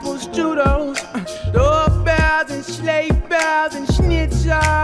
apples, uh, doorbells and sleigh bells and schnitzel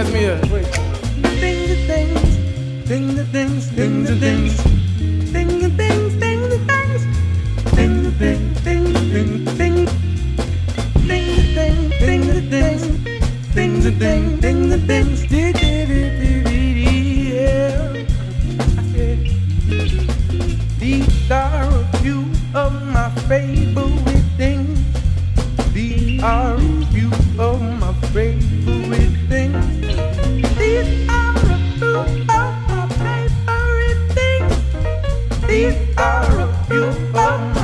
Catch me up. Wait. Ding the things, ding the things, ding the things, ding the things, ding the things, ding the thing, ding ding ding, ding the thing, ding the things, ding the thing, ding the things, ding the things. These are a few of my favorites. you are.